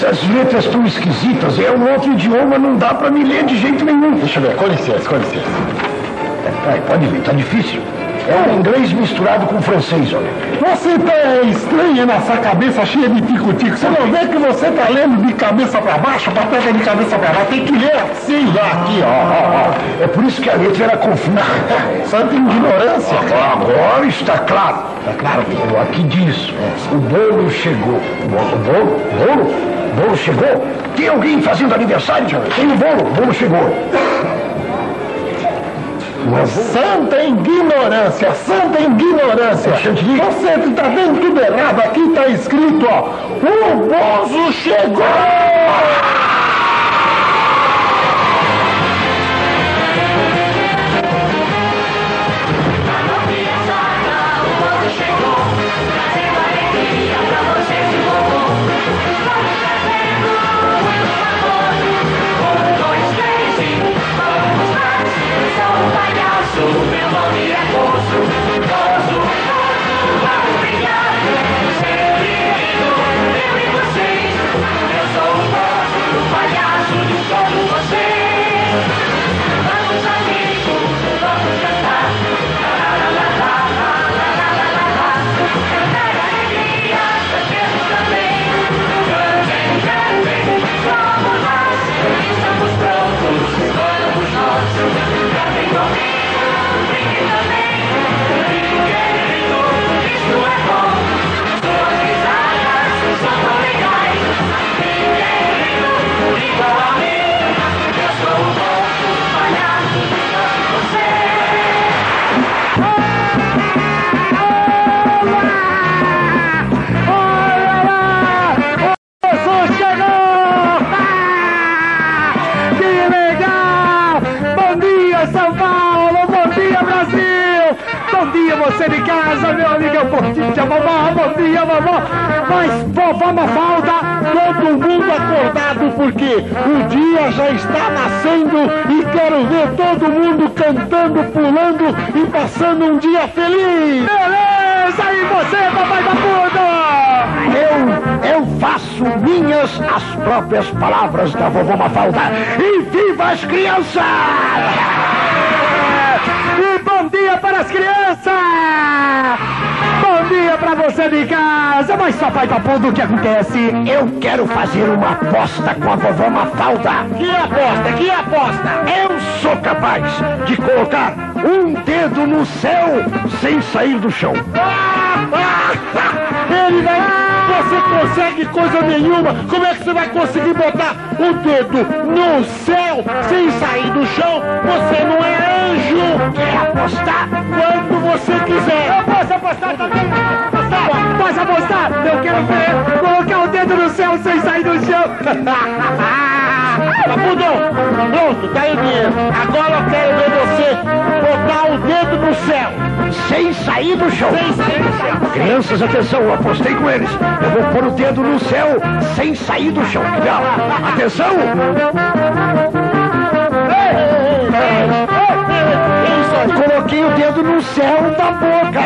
Essas letras tão esquisitas. É um outro idioma, não dá pra me ler de jeito nenhum. Deixa eu ver, com licença, com licença. É, pode ver, tá difícil. É um inglês misturado com francês, olha. Você tá estranha nessa cabeça cheia de tico-tico. Você não vê que você tá lendo de cabeça para baixo, pateta de cabeça para baixo. Tem que ler assim, lá, aqui, ó, ó, ó. É por isso que a letra era confusa. Santa ignorância. Agora está claro. Está claro. Aqui diz, o bolo chegou. O bolo? O bolo? Bolo? Chegou? Tem alguém fazendo aniversário? Tem o bolo. O bolo chegou. Santa ignorância, santa ignorância. Você está vendo tudo errado. Aqui está escrito, ó. O Bozo chegou! Você de casa, meu amigo, eu vou te chamar, bom dia, vovó. Mas, vovó Mafalda, todo mundo acordado, porque o dia já está nascendo e quero ver todo mundo cantando, pulando e passando um dia feliz. Beleza, e você, papai da puta? Eu, eu faço minhas as próprias palavras da vovó Mafalda. E viva as crianças! Você de casa! Mas papai da puta, o que acontece? Eu quero fazer uma aposta com a vovó Mafalda. Que aposta? Que aposta? Eu sou capaz de colocar um dedo no céu sem sair do chão. Ele vai você consegue coisa nenhuma. Como é que você vai conseguir botar o dedo no céu sem sair do chão? Você não é anjo. Quer apostar? Quando você quiser. Eu posso apostar também? Posso apostar? Eu quero ver colocar o dedo no céu sem sair do chão. Capudão, pronto, tá aí dinheiro. Agora eu quero ver você botar o dedo no céu. Sem sair do chão. Sem sair do chão. Crianças, atenção, eu apostei com eles. Eu vou pôr o dedo no céu sem sair do chão. Atenção! Coloquei o dedo no céu da boca.